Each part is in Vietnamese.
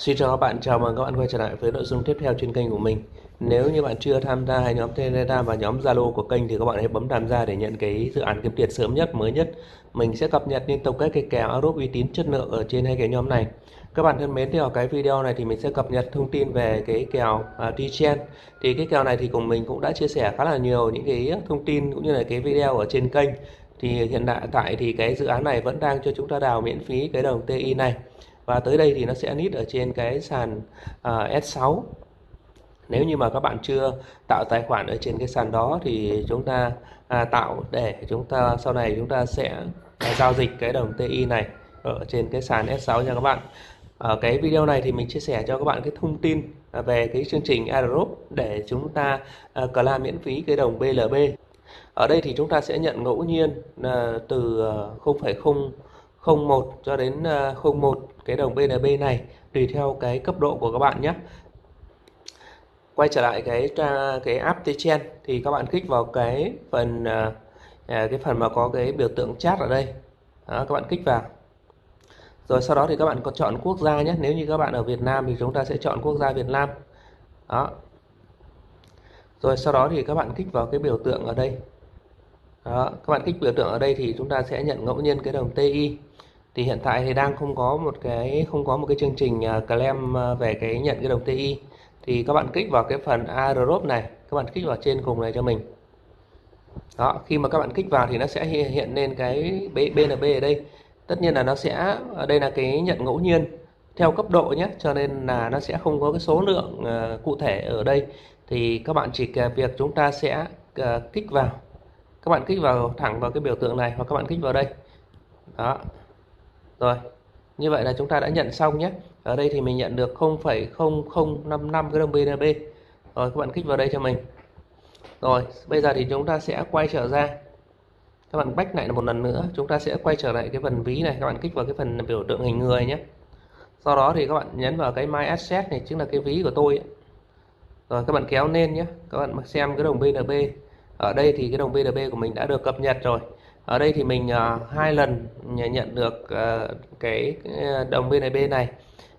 Xin chào các bạn, chào mừng các bạn quay trở lại với nội dung tiếp theo trên kênh của mình. Nếu như bạn chưa tham gia hai nhóm Telegram và nhóm Zalo của kênh thì các bạn hãy bấm tham gia để nhận cái dự án kiếm tiền sớm nhất, mới nhất. Mình sẽ cập nhật liên tục các cái kèo Arup uy tín chất lượng ở trên hai cái nhóm này. Các bạn thân mến, thì ở cái video này thì mình sẽ cập nhật thông tin về cái kèo uh, T-Chain. Thì cái kèo này thì cùng mình cũng đã chia sẻ khá là nhiều những cái thông tin cũng như là cái video ở trên kênh. Thì hiện tại tại thì cái dự án này vẫn đang cho chúng ta đào miễn phí cái đồng TI này và tới đây thì nó sẽ nít ở trên cái sàn uh, à, S6 nếu như mà các bạn chưa tạo tài khoản ở trên cái sàn đó thì chúng ta à, tạo để chúng ta sau này chúng ta sẽ à, giao dịch cái đồng TI này ở trên cái sàn S6 nha các bạn. Ở cái video này thì mình chia sẻ cho các bạn cái thông tin à, về cái chương trình airdrop để chúng ta à, uh, làm miễn phí cái đồng BLB ở đây thì chúng ta sẽ nhận ngẫu nhiên uh, từ 0,0 01 cho đến ờ, 01 cái đồng BNB này tùy theo cái cấp độ của các bạn nhé. Quay trở lại cái cái app Tchen thì các bạn kích vào cái phần ờ, à, cái phần mà có cái biểu tượng chat ở đây. Đó, các bạn kích vào. Rồi sau đó thì các bạn có chọn quốc gia nhé. Nếu như các bạn ở Việt Nam thì chúng ta sẽ chọn quốc gia Việt Nam. Đó. Rồi sau đó thì các bạn kích vào cái biểu tượng ở đây. Đó, các bạn kích biểu tượng ở đây thì chúng ta sẽ nhận ngẫu nhiên cái đồng TI thì hiện tại thì đang không có một cái, không có một cái chương trình à, claim à, về cái nhận cái đồng TI thì các bạn kích vào cái phần arop này, các bạn kích vào trên cùng này cho mình. Đó, khi mà các bạn kích vào thì nó sẽ hiện lên cái BNB ở đây. Tất nhiên là nó sẽ, ở đây là cái nhận ngẫu nhiên, theo cấp độ nhé, cho nên là nó sẽ không có cái số lượng à, cụ thể ở đây. Thì các bạn chỉ việc chúng ta sẽ kích vào. Các bạn kích vào thẳng vào cái biểu tượng này hoặc các bạn kích vào đây. Đó rồi như vậy là chúng ta đã nhận xong nhé. Ở đây thì mình nhận được 0,0055 cái đồng BNB rồi các bạn kích vào đây cho mình. Rồi bây giờ thì chúng ta sẽ quay trở ra. Các bạn bách lại một lần nữa chúng ta sẽ quay trở lại cái phần ví này. Các bạn kích vào cái phần biểu tượng hình người nhé. Sau đó thì các bạn nhấn vào cái My Asset này chính là cái ví của tôi ấy. rồi các bạn kéo lên nhé. Các bạn xem cái đồng BNB ở đây thì cái đồng BNB của mình đã được cập nhật rồi ở đây thì mình ờ, hai lần nhận được ờ, cái ờ, đồng BNB này.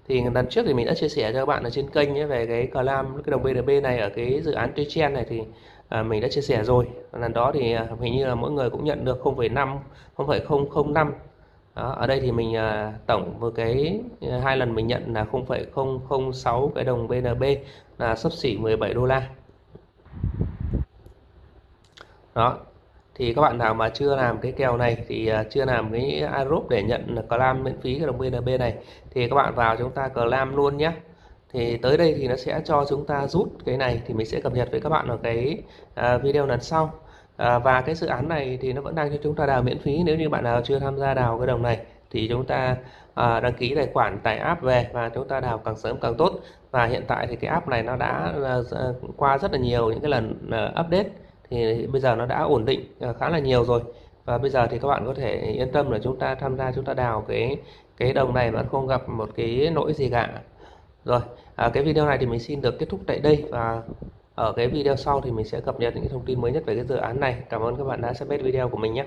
Thì lần trước thì mình đã chia sẻ cho các bạn ở trên kênh về cái clam cái đồng BNB này ở cái dự án Trechen này thì mình đã chia sẻ rồi. Lần đó thì hình như là mỗi người cũng nhận được 0,5 0,005 đó, ở đây thì mình tổng một cái hai lần mình nhận là 0,006 cái đồng BNB là sấp xỉ 17 đô la. Đó thì các bạn nào mà chưa làm cái kèo này thì à, chưa làm cái airdrop để nhận clam miễn phí cái đồng BNB này thì các bạn vào chúng ta clam luôn nhé thì tới đây thì nó sẽ cho chúng ta rút cái này thì mình sẽ cập nhật với các bạn ở cái à, video lần sau. À, và cái dự án này thì nó vẫn đang cho chúng ta đào miễn phí. Nếu như bạn nào chưa tham gia đào cái đồng này thì chúng ta à, đăng ký tài khoản tải app về và chúng ta đào càng sớm càng tốt. Và hiện tại thì cái app này nó đã qua rất là nhiều những cái lần update thì bây giờ nó đã ổn định à, khá là nhiều rồi. Và bây giờ thì các bạn có thể yên tâm là chúng ta tham gia chúng ta đào cái cái đồng này mà không gặp một cái lỗi gì cả. Rồi à, cái video này thì mình xin được kết thúc tại đây. Và ở cái video sau thì mình sẽ cập nhật những thông tin mới nhất về cái dự án này. Cảm ơn các bạn đã xem hết video của mình nhé.